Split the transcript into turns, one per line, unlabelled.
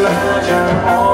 Georgia.